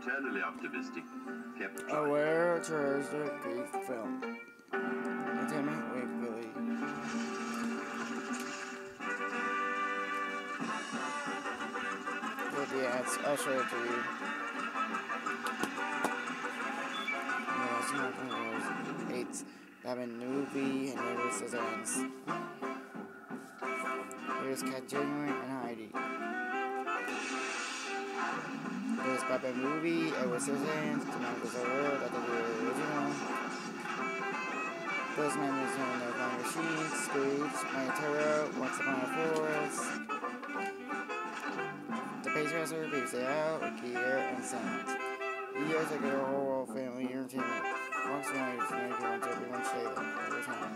eternally optimistic, kept. Aware Treasure Greek Film. Entertainment Weekly. With the ads, I'll show it to you. Yeah, it's not movie and Edward Scissorhands. Here's Cat January and There's Batman movie, Edward Scissorhands, Tomorrow Goes Over, that's the original. Those memories on the Flying Machines, Scrooge, My Terror, Once Upon a Forest. The Racer, Beavis It Out, Gear, and Sound. The years ago, whole world family entertainment. Fox News, and everyone, everyone stay there all the time.